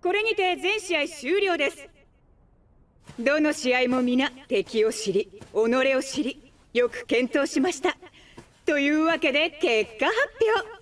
これにて全試合終了です。どの試合も皆敵を知り己を知りよく検討しました。というわけで結果発表。